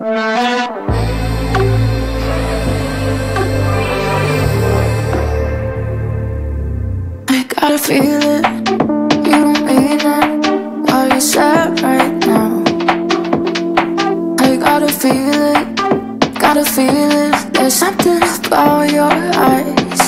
I gotta feel it, you don't mean it While you're sad right now. I gotta feel it, Got a feeling There's something about your eyes.